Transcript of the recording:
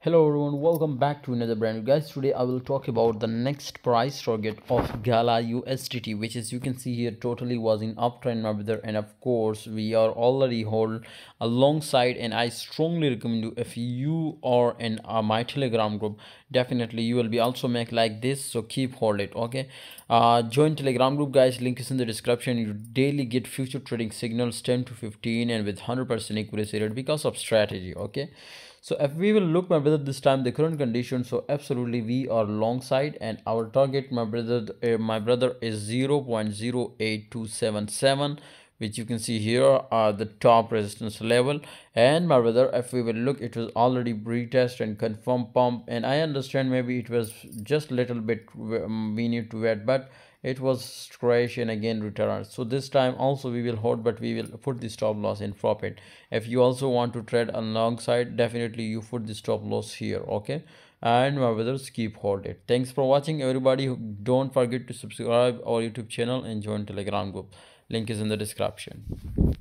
Hello everyone, welcome back to another brand new guys. Today I will talk about the next price target of Gala USDT, which is you can see here totally was in uptrend my brother, and of course we are already hold alongside. And I strongly recommend you if you are in uh, my Telegram group, definitely you will be also make like this. So keep hold it, okay? Uh, join Telegram group guys. Link is in the description. You daily get future trading signals 10 to 15 and with 100% accuracy rate because of strategy, okay? so if we will look my brother this time the current condition so absolutely we are long side and our target my brother uh, my brother is 0 0.08277 which you can see here are the top resistance level. And my brother if we will look it was already retest and confirm pump. And i understand maybe it was just little bit um, we need to wait but it was crash and again return. So this time also we will hold but we will put the stop loss in profit if you also want to trade alongside definitely you put the stop loss here okay? And my brothers keep hold it. Thanks for watching everybody. Don't forget to subscribe our youtube channel and join telegram group link is in the description